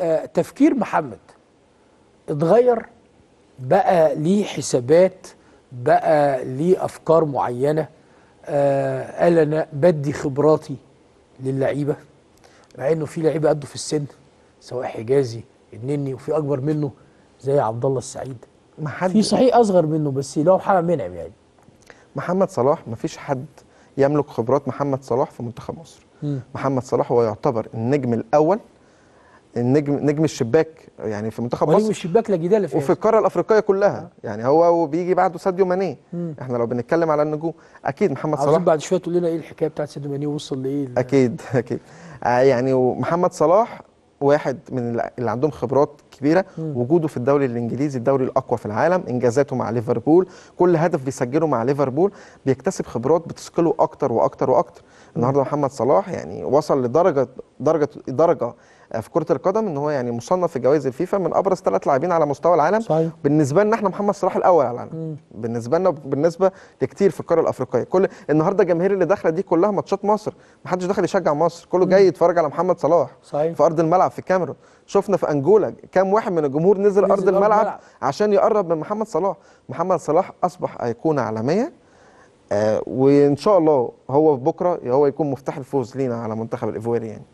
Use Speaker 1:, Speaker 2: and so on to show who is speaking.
Speaker 1: آه، تفكير محمد اتغير بقى ليه حسابات بقى ليه أفكار معينة آه قال أنا بدي خبراتي للعيبة مع إنه في لعيبة قده في السن سواء حجازي النني وفي أكبر منه زي عبد الله السعيد في صحيح أصغر منه بس اللي هو محمد منعم يعني.
Speaker 2: محمد صلاح ما فيش حد يملك خبرات محمد صلاح في منتخب مصر.
Speaker 1: مم.
Speaker 2: محمد صلاح هو يعتبر النجم الأول النجم نجم الشباك يعني في منتخب مصر.
Speaker 1: الشباك لا جدال فيها
Speaker 2: وفي القارة الأفريقية كلها. يعني هو وبيجي بعده ساديو ماني. إحنا لو بنتكلم على النجوم أكيد محمد صلاح.
Speaker 1: بعد شوية تقول لنا إيه الحكاية بتاعت سيدو ماني وصل لإيه
Speaker 2: أكيد أكيد. آه يعني ومحمد صلاح واحد من اللي- عندهم خبرات
Speaker 1: كبيرة.
Speaker 2: وجوده في الدوري الإنجليزي الدوري الأقوى في العالم إنجازاته مع ليفربول. كل هدف بيسجله مع ليفربول بيكتسب خبرات بتثقله أكتر وأكتر وأكتر. النهارده محمد صلاح يعني وصل لدرجه درجه درجة في كرة القدم إن هو يعني مصنف في جوائز الفيفا من أبرز ثلاث لاعبين على مستوى العالم.
Speaker 1: صحيح.
Speaker 2: بالنسبة لنا إحنا محمد صلاح الأول على العالم.
Speaker 1: مم.
Speaker 2: بالنسبة لنا بالنسبة لكتير في القاره الأفريقية. كل النهارده الجماهير اللي داخلة دي كلها ماتشات مصر. ما حدش داخل يشجع مصر. كله جاي يتفرج على محمد صلاح
Speaker 1: صحيح.
Speaker 2: في أرض الملعب في الكاميرون شفنا في أنجولا كام واحد من الجمهور نزل,
Speaker 1: نزل أرض
Speaker 2: الملعب
Speaker 1: الملعب.
Speaker 2: عشان يقرب من محمد صلاح. محمد صلاح أصبح أيقونة عالمية. آه وإن شاء الله هو في بكرة هو يكون مفتاح الفوز لينا على منتخب الايفواري يعني.